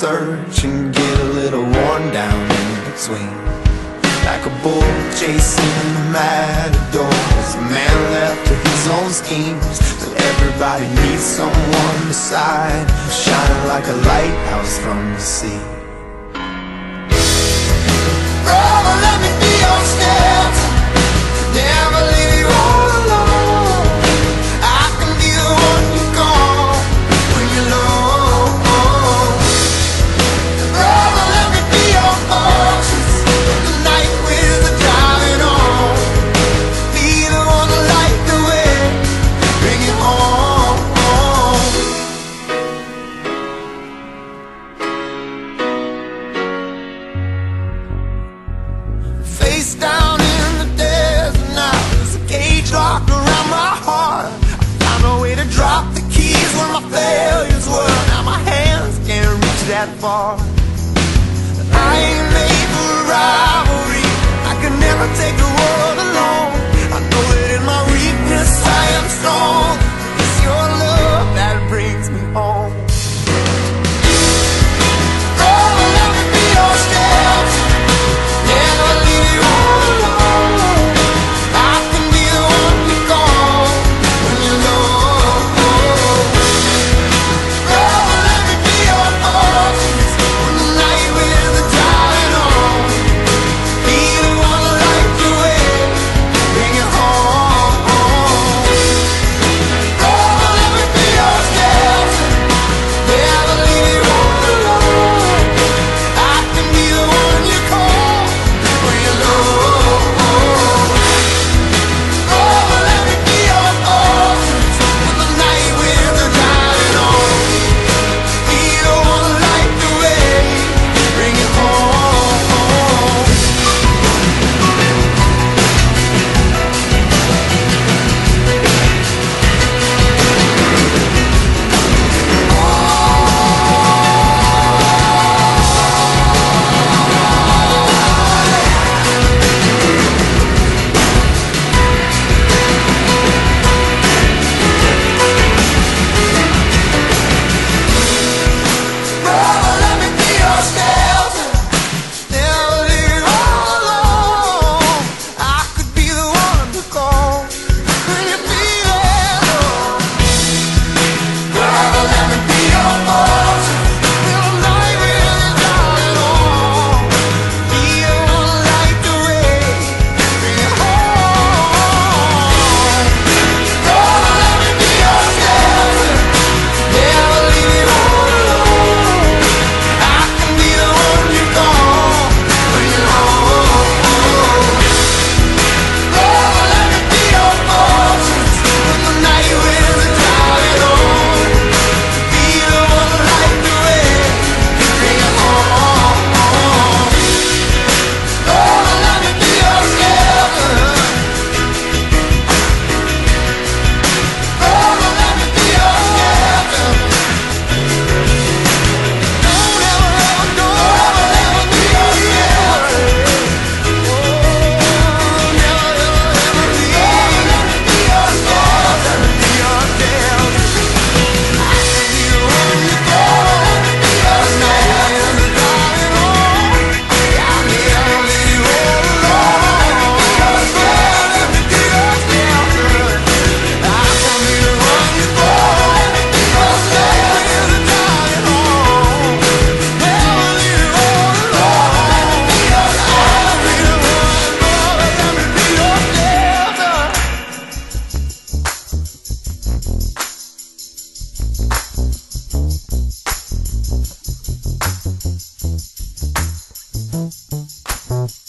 search and get a little worn down in between. Like a bull chasing the matadors, a man left to his own schemes. So everybody needs someone beside, shining like a lighthouse from the sea. Far. I ain't made for rivalry. I can never take the world alone. I know that in my weakness I am strong. Música